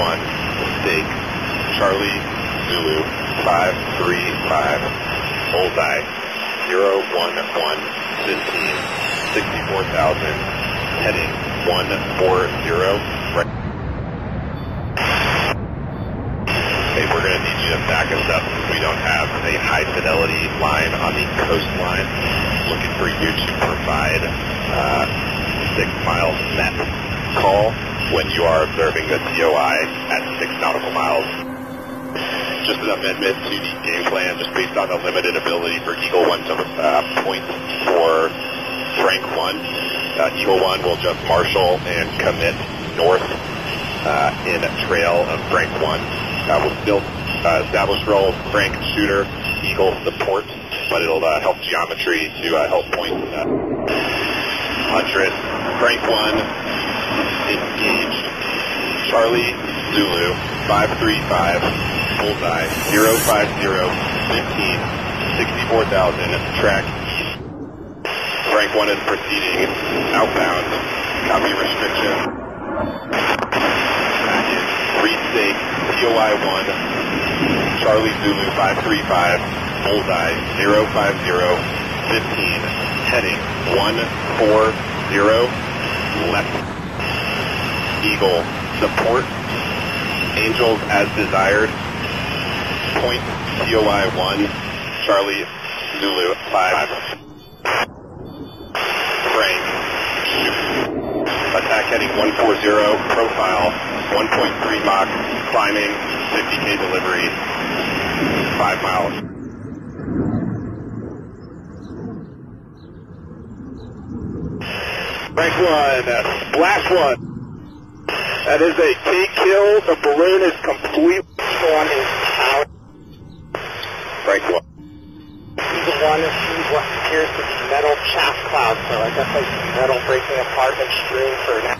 1, mistake. Charlie, Zulu, 535, bullseye, 011, 15, 64,000, heading 140, right. Okay, we're to need you to back us up we don't have a high fidelity line on the coastline. Looking for you to provide uh, six miles net call when you are observing the COI at six nautical miles. Just an amendment to the game plan, just based on the limited ability for Eagle 1 to uh, point for Frank 1. Uh, Eagle 1 will just marshal and commit north uh, in a trail of Frank 1. Uh, we'll still uh, establish role Frank shooter, Eagle support, but it'll uh, help geometry to uh, help point uh, 100. Frank 1 engaged. Charlie Zulu 535 bullseye 050 15 64,000 track east. Frank 1 is proceeding outbound. Copy restriction. Package. Restate. COI 1. Charlie Zulu 535. Bullseye 050 15. Heading 140. Left. Eagle. Support. Angels as desired. Point COI 1. Charlie Zulu 5. Frank. Attack heading 140, profile 1.3 Mach, climbing, 50K delivery, 5 miles. 1, uh, splash 1. That is a take kill. The balloon is completely on his out. Frank 1. Eagle 1 is what appears to be metal chaff cloud, so I guess like metal breaking apart and strewn for an